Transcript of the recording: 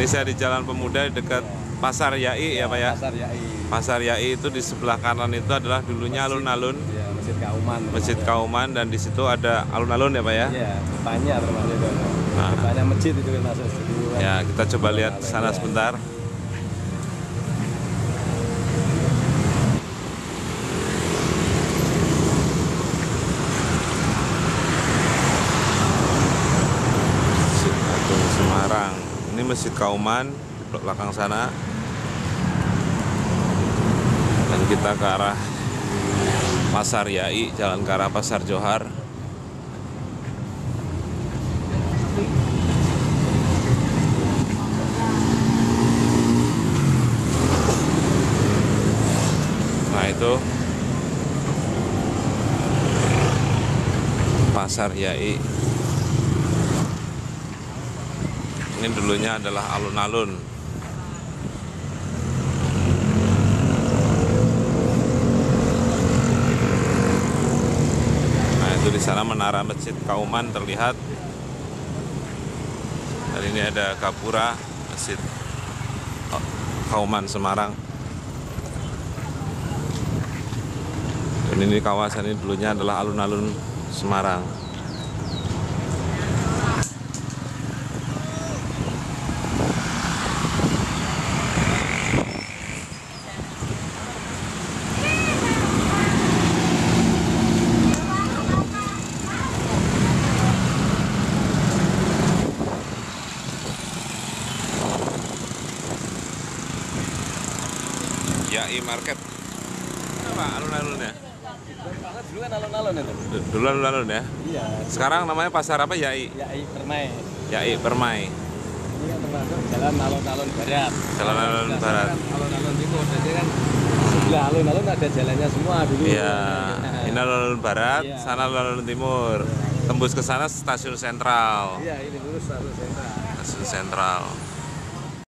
Ini saya di Jalan Pemuda dekat Pasar Yai ya Pak ya. Pasar Yai. Pasar Yai itu di sebelah kanan itu adalah dulunya alun-alun Ya, Masjid Kauman. Masjid Kauman dan di situ ada alun-alun ya Pak ya. Iya, depannya termasuk itu. Nah. Depannya masjid itu kan masuk situ. Ya kita coba lihat sana sebentar. Masjid Agung Semarang. Ini Masjid Kauman di belakang sana. Dan kita ke arah Pasar Yai, jalan ke arah Pasar Johar. Nah itu Pasar Yai Ini dulunya adalah alun-alun. Nah itu di sana menara masjid Kauman terlihat. Dan ini ada Gapura Masjid Kauman Semarang. Dan ini kawasan ini dulunya adalah alun-alun Semarang. Yai Market. Apa alun-alunnya? Dulu kan alun-alun itu. Dulu alun-alun ya. Iya. Sekarang namanya pasar apa Yai? Yai Permai. Yai Permai. Ini kan termasuk jalan alun-alun barat. Jalan alun Biasanya barat. Alun-alun timur. Jadi kan sebelah alun-alun ada jalannya semua dulu. Iya, ini alun-alun barat, Iya. sana alun-alun timur. Tembus ke sana stasiun sentral. Iya, ini lurus satu sentral. Stasiun sentral.